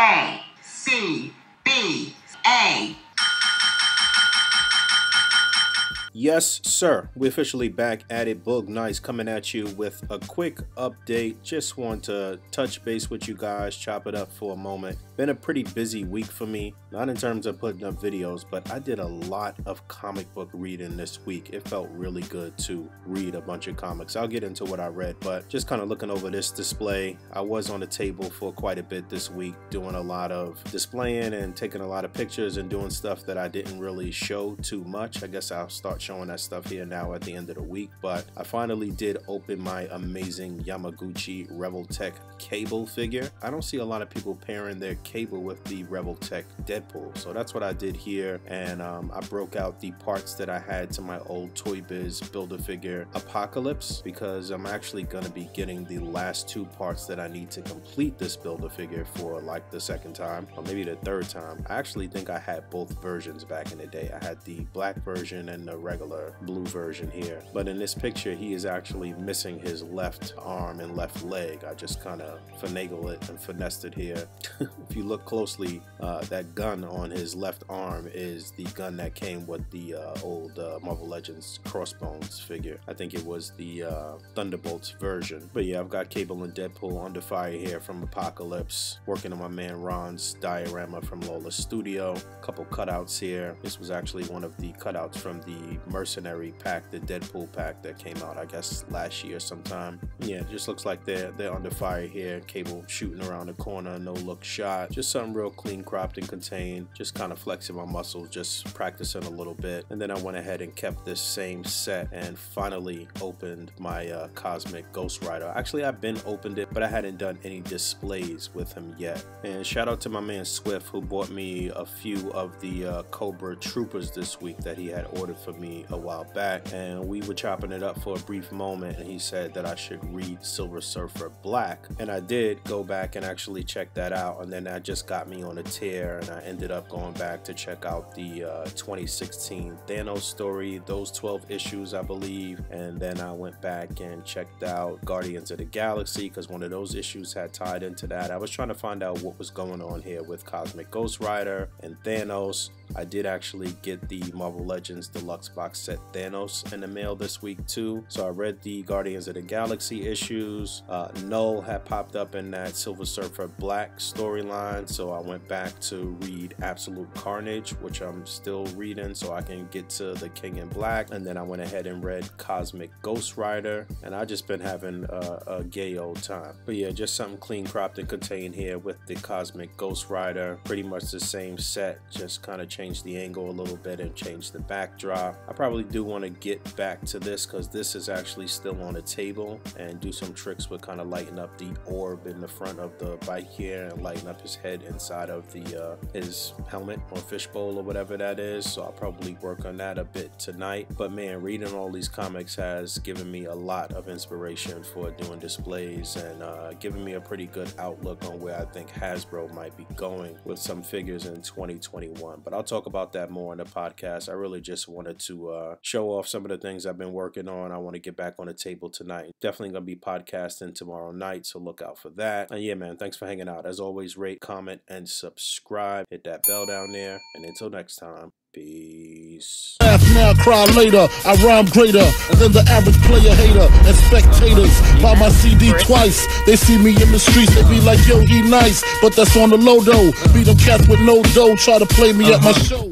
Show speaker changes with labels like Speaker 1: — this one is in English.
Speaker 1: A, C, B, A.
Speaker 2: Yes, sir. We officially back at it. Boog Nice coming at you with a quick update. Just want to touch base with you guys, chop it up for a moment. Been a pretty busy week for me, not in terms of putting up videos, but I did a lot of comic book reading this week. It felt really good to read a bunch of comics. I'll get into what I read, but just kind of looking over this display. I was on the table for quite a bit this week, doing a lot of displaying and taking a lot of pictures and doing stuff that I didn't really show too much. I guess I'll start showing that stuff here now at the end of the week, but I finally did open my amazing Yamaguchi Revoltech cable figure. I don't see a lot of people pairing their cable with the Revoltech Deadpool, so that's what I did here, and um, I broke out the parts that I had to my old Toy Biz Build-A-Figure Apocalypse because I'm actually going to be getting the last two parts that I need to complete this Build-A-Figure for like the second time, or maybe the third time. I actually think I had both versions back in the day. I had the black version and the regular regular blue version here. But in this picture, he is actually missing his left arm and left leg. I just kind of finagle it and finessed it here. if you look closely, uh, that gun on his left arm is the gun that came with the uh, old uh, Marvel Legends Crossbones figure. I think it was the uh, Thunderbolts version. But yeah, I've got Cable and Deadpool under fire here from Apocalypse, working on my man Ron's diorama from Lawless Studio. A couple cutouts here. This was actually one of the cutouts from the Mercenary pack, the Deadpool pack that came out, I guess, last year sometime. Yeah, it just looks like they're they're under fire here. Cable shooting around the corner, no look shot. Just something real clean, cropped and contained. Just kind of flexing my muscles, just practicing a little bit. And then I went ahead and kept this same set and finally opened my uh, Cosmic Ghost Rider. Actually, I've been opened it, but I hadn't done any displays with him yet. And shout out to my man Swift who bought me a few of the uh, Cobra Troopers this week that he had ordered for me a while back, and we were chopping it up for a brief moment, and he said that I should read Silver Surfer Black, and I did go back and actually check that out, and then that just got me on a tear, and I ended up going back to check out the uh, 2016 Thanos story, those 12 issues, I believe, and then I went back and checked out Guardians of the Galaxy because one of those issues had tied into that. I was trying to find out what was going on here with Cosmic Ghost Rider and Thanos. I did actually get the Marvel Legends Deluxe box set Thanos in the mail this week too. So I read the Guardians of the Galaxy issues. Uh, Knull had popped up in that Silver Surfer Black storyline. So I went back to read Absolute Carnage, which I'm still reading so I can get to the King in Black. And then I went ahead and read Cosmic Ghost Rider. And I just been having a, a gay old time. But yeah, just something clean cropped and contained here with the Cosmic Ghost Rider. Pretty much the same set, just kind of change the angle a little bit and change the backdrop. I probably do want to get back to this because this is actually still on the table and do some tricks with kind of lighten up the orb in the front of the bike here and lighten up his head inside of the uh, his helmet or fishbowl or whatever that is. So I'll probably work on that a bit tonight. But man, reading all these comics has given me a lot of inspiration for doing displays and uh, me a pretty good outlook on where I think Hasbro might be going with some figures in 2021. But I'll talk about that more in the podcast. I really just wanted to uh, show off some of the things I've been working on. I want to get back on the table tonight. Definitely going to be podcasting tomorrow night, so look out for that. And yeah, man, thanks for hanging out. As always, rate, comment, and subscribe. Hit that bell down there. And until next time, Peace.
Speaker 3: Laugh now, cry later. I rhyme greater than the average player hater and spectators. Buy my CD twice. They see me in the streets, they be like, yo, he nice. But that's on the low though. Beat them cats with no dough, try to play me at my show.